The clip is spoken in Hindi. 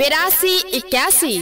बेरासी इक्यासी।